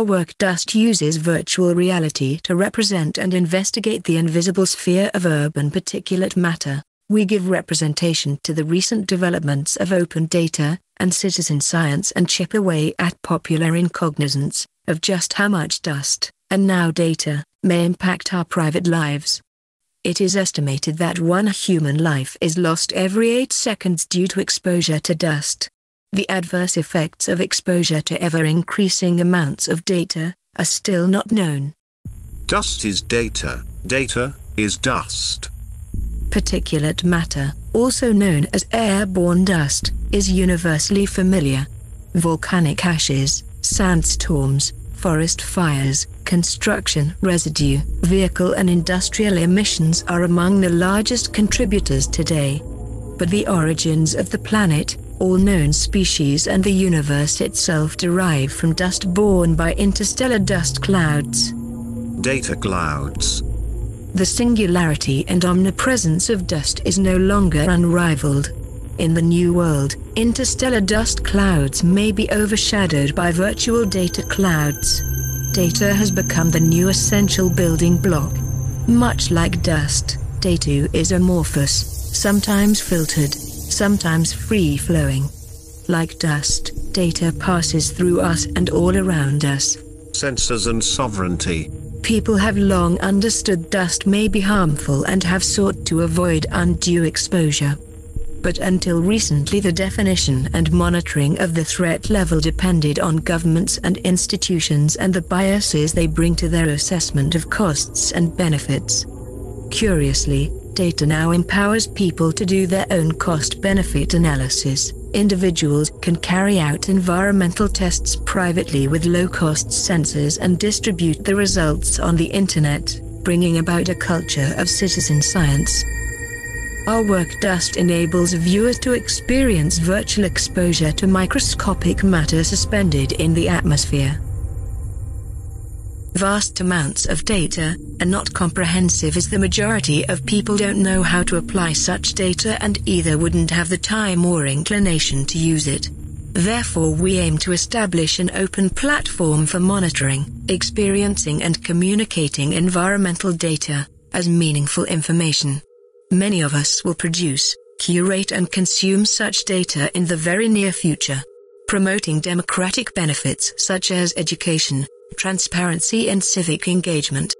Our work Dust uses virtual reality to represent and investigate the invisible sphere of urban particulate matter. We give representation to the recent developments of open data and citizen science and chip away at popular incognizance of just how much dust, and now data, may impact our private lives. It is estimated that one human life is lost every 8 seconds due to exposure to dust. The adverse effects of exposure to ever-increasing amounts of data are still not known. Dust is data, data is dust. Particulate matter, also known as airborne dust, is universally familiar. Volcanic ashes, sandstorms, forest fires, construction residue, vehicle and industrial emissions are among the largest contributors today. But the origins of the planet, all known species and the universe itself derive from dust borne by interstellar dust clouds. Data clouds. The singularity and omnipresence of dust is no longer unrivaled. In the New World, interstellar dust clouds may be overshadowed by virtual data clouds. Data has become the new essential building block. Much like dust, data is amorphous, sometimes filtered, sometimes free-flowing. Like dust, data passes through us and all around us. Sensors and sovereignty. People have long understood dust may be harmful and have sought to avoid undue exposure. But until recently the definition and monitoring of the threat level depended on governments and institutions and the biases they bring to their assessment of costs and benefits. Curiously, data now empowers people to do their own cost-benefit analysis. Individuals can carry out environmental tests privately with low-cost sensors and distribute the results on the internet, bringing about a culture of citizen science. Our work Dust enables viewers to experience virtual exposure to microscopic matter suspended in the atmosphere. Vast amounts of data, and not comprehensive as the majority of people don't know how to apply such data and either wouldn't have the time or inclination to use it. Therefore we aim to establish an open platform for monitoring, experiencing and communicating environmental data, as meaningful information. Many of us will produce, curate and consume such data in the very near future. Promoting democratic benefits such as education, transparency and civic engagement.